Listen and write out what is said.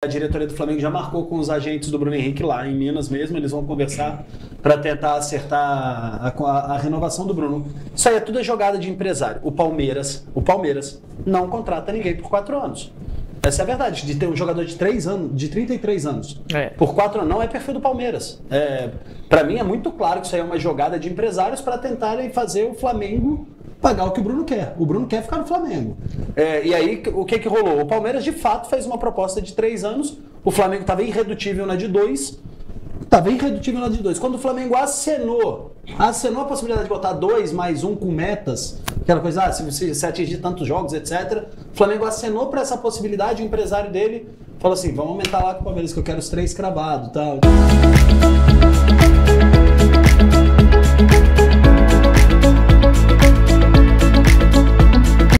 A diretoria do Flamengo já marcou com os agentes do Bruno Henrique lá em Minas mesmo. Eles vão conversar para tentar acertar a, a, a, renovação do Bruno. Isso aí é tudo jogada de empresário. O Palmeiras, o Palmeiras não contrata ninguém por quatro anos. Essa é a verdade, de ter um jogador de 3 anos, de 33 anos, é. por 4 anos, não é perfil do Palmeiras. É, para mim é muito claro que isso aí é uma jogada de empresários para tentarem fazer o Flamengo pagar o que o Bruno quer. O Bruno quer ficar no Flamengo. É, e aí, o que que rolou? O Palmeiras, de fato, fez uma proposta de 3 anos, o Flamengo estava irredutível na de 2, estava irredutível na de 2. Quando o Flamengo acenou, acenou a possibilidade de botar 2 mais um com metas, aquela coisa, ah, se você atingir tantos jogos, etc. O Flamengo acenou para essa possibilidade, o empresário dele falou assim: vamos aumentar lá com o Palmeiras, que eu quero os três cravados tal.